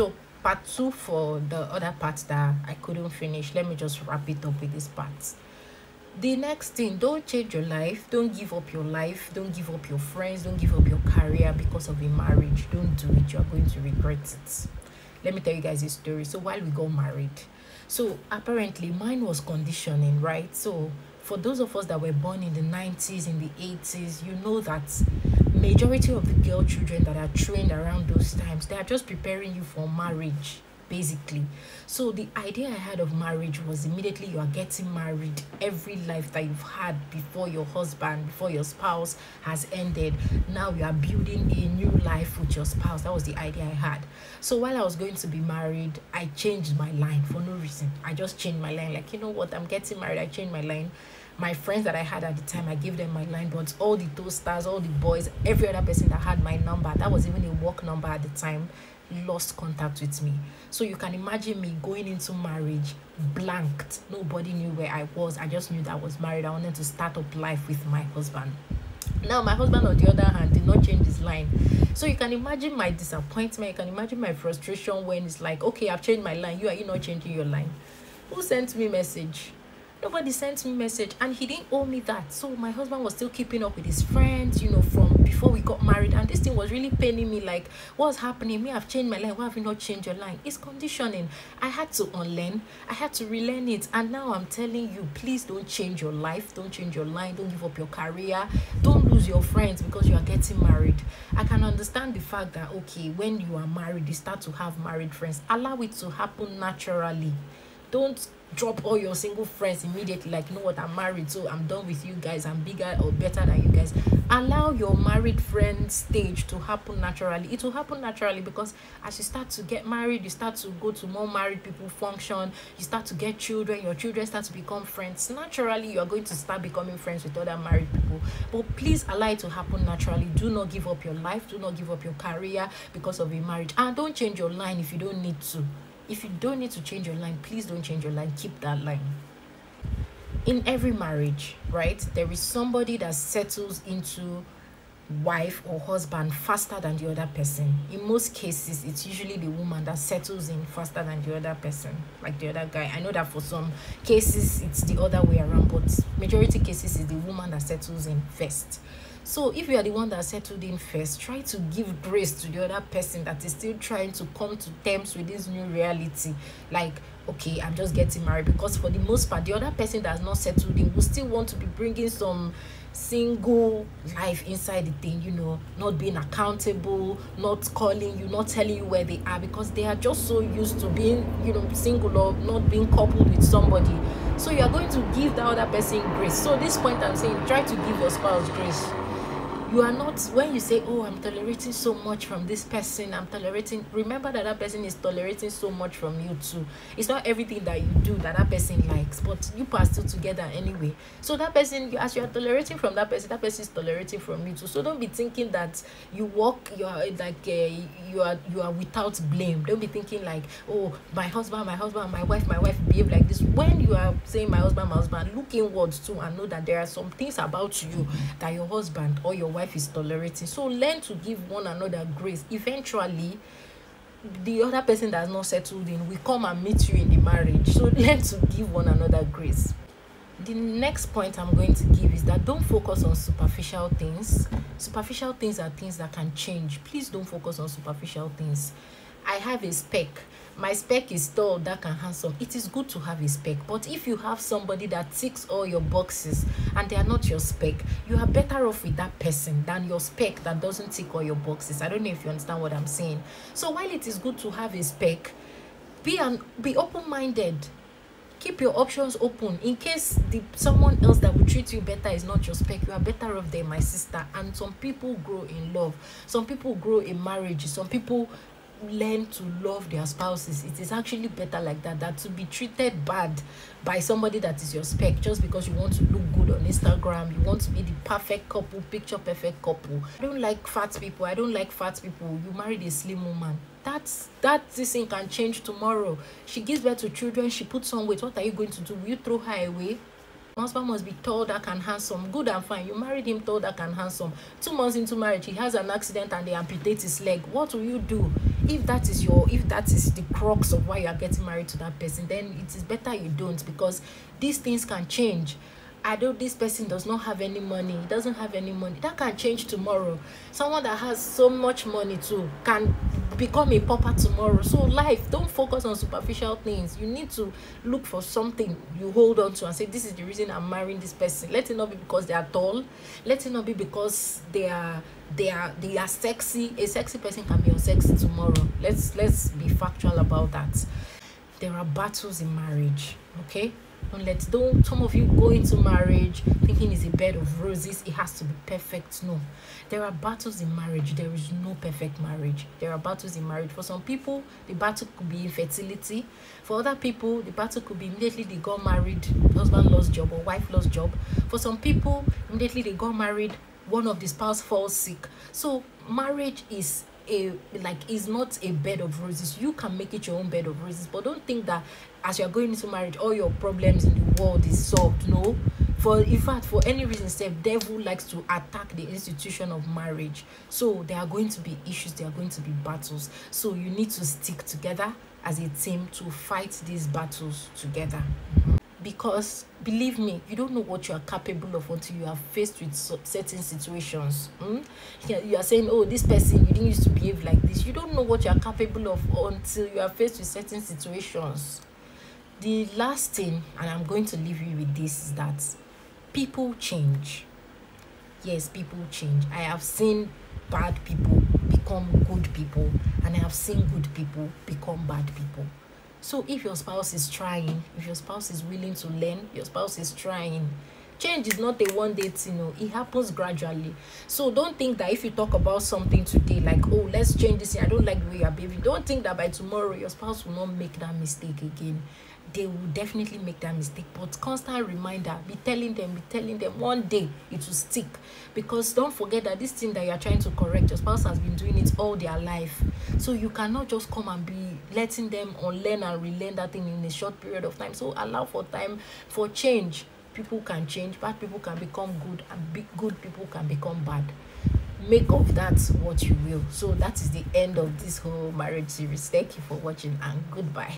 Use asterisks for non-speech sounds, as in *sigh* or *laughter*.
so part two for the other parts that i couldn't finish let me just wrap it up with this part. The next thing don't change your life don't give up your life don't give up your friends don't give up your career because of a marriage. Don't do it you're going to regret it. Let me tell you guys a story. So while we got married so apparently mine was conditioning right? So for those of us that were born in the 90s in the 80s you know that majority of the girl children that are trained around those times they are just preparing you for marriage basically. So the idea i had of marriage was immediately you are getting married every life that you've had before your husband before your spouse has ended now you are building a new life with your spouse. That was the idea i had. So while i was going to be married i changed my line for no reason. I just changed my line like you know what? I'm getting married. I changed my line my friends that I had at the time, I gave them my line, but all the toasters, all the boys, every other person that had my number, that was even a work number at the time, lost contact with me. So you can imagine me going into marriage blanked. Nobody knew where I was. I just knew that I was married. I wanted to start up life with my husband. Now, my husband, on the other hand, did not change his line. So you can imagine my disappointment. You can imagine my frustration when it's like, okay, I've changed my line. You are you not changing your line? Who sent me message? Nobody sent me message and he didn't owe me that. So my husband was still keeping up with his friends you know from before we got married. And this thing was really paining me like what's happening? Me i've changed my life. Why have you not changed your line it's conditioning. I had to unlearn. I had to relearn it. And now i'm telling you please don't change your life. Don't change your line don't give up your career. Don't lose your friends because you are getting married. I can understand the fact that okay when you are married you start to have married friends. Allow it to happen naturally. Don't drop all your single friends immediately like you know what i'm married so i'm done with you guys i'm bigger or better than you guys. Allow your married friend stage to happen naturally. It will happen naturally because as you start to get married you start to go to more married people function you start to get children your children start to become friends. Naturally you're going to start becoming friends with other married people. But please allow it to happen naturally. Do not give up your life do not give up your career because of a marriage. And don't change your line if you don't need to if you don't need to change your line please don't change your line. Keep that line. In every marriage right there is somebody that settles into wife or husband faster than the other person. In most cases it's usually the woman that settles in faster than the other person like the other guy. I know that for some cases it's the other way around but majority cases is the woman that settles in first so if you are the one that settled in first, try to give grace to the other person that is still trying to come to terms with this new reality. Like, okay, I'm just getting married. Because for the most part, the other person that's not settled in will still want to be bringing some single life inside the thing you know not being accountable not calling you not telling you where they are because they are just so used to being you know single or not being coupled with somebody. So you are going to give the other person grace. So this point i'm saying try to give your spouse grace you are not when you say oh i'm tolerating so much from this person i'm tolerating remember that that person is tolerating so much from you too. It's not everything that you do that that person likes but you are still together anyway. So that person you as you are tolerating from that person that person is tolerating from you too. So don't be thinking that you walk you are like uh, you are you are without blame. Don't be thinking like oh my husband my husband my wife my wife behave like this. When you are saying my husband my husband look inwards too and know that there are some things about you that your husband or your wife wife is tolerating. So learn to give one another grace. Eventually the other person that's not settled in will come and meet you in the marriage. So *laughs* learn to give one another grace. The next point i'm going to give is that don't focus on superficial things. Superficial things are things that can change. Please don't focus on superficial things. I have a spec my spec is tall dark and handsome. It is good to have a spec but if you have somebody that ticks all your boxes and they are not your spec you are better off with that person than your spec that doesn't tick all your boxes. I don't know if you understand what i'm saying. So while it is good to have a spec be an be open-minded. Keep your options open in case the someone else that will treat you better is not your spec. You are better off there my sister. And some people grow in love. Some people grow in marriage. Some people learn to love their spouses it is actually better like that that to be treated bad by somebody that is your spec just because you want to look good on instagram you want to be the perfect couple picture perfect couple i don't like fat people i don't like fat people you married a slim woman that's that this thing can change tomorrow she gives birth to children she puts on weight what are you going to do will you throw her away husband must be tall, dark, and handsome. Good and fine. You married him tall, dark, and handsome. Two months into marriage, he has an accident and they amputate his leg. What will you do? If that is your if that is the crux of why you are getting married to that person then it is better you don't because these things can change I know this person does not have any money, he doesn't have any money. That can change tomorrow. Someone that has so much money too can become a pauper tomorrow. So life, don't focus on superficial things. You need to look for something you hold on to and say, This is the reason I'm marrying this person. Let it not be because they are tall. Let it not be because they are they are they are sexy. A sexy person can be unsexy tomorrow. Let's let's be factual about that. There are battles in marriage, okay? Don't let don't some of you go into marriage thinking it's a bed of roses it has to be perfect. No. There are battles in marriage there is no perfect marriage. There are battles in marriage. For some people the battle could be infertility. For other people the battle could be immediately they got married husband lost job or wife lost job. For some people immediately they got married one of the spouse falls sick. So marriage is a like is not a bed of roses. You can make it your own bed of roses but don't think that as you're going into marriage all your problems in the world is solved no. For in fact for any reason the devil likes to attack the institution of marriage. So there are going to be issues there are going to be battles. So you need to stick together as a team to fight these battles together because believe me you don't know what you are capable of until you are faced with certain situations. Hmm? you are saying oh this person you didn't used to behave like this. You don't know what you are capable of until you are faced with certain situations. The last thing and i'm going to leave you with this is that people change. Yes people change. I have seen bad people become good people and i have seen good people become bad people so if your spouse is trying, if your spouse is willing to learn, your spouse is trying. Change is not a one day thing, you know, it happens gradually. So don't think that if you talk about something today, like, oh, let's change this, I don't like the way you're behaving, don't think that by tomorrow your spouse will not make that mistake again. They will definitely make that mistake. But constant reminder be telling them be telling them. One day it will stick. Because don't forget that this thing that you are trying to correct your spouse has been doing it all their life. So you cannot just come and be letting them unlearn and relearn that thing in a short period of time. So allow for time for change. People can change. Bad people can become good and good people can become bad. Make of that what you will. So that is the end of this whole marriage series. Thank you for watching and goodbye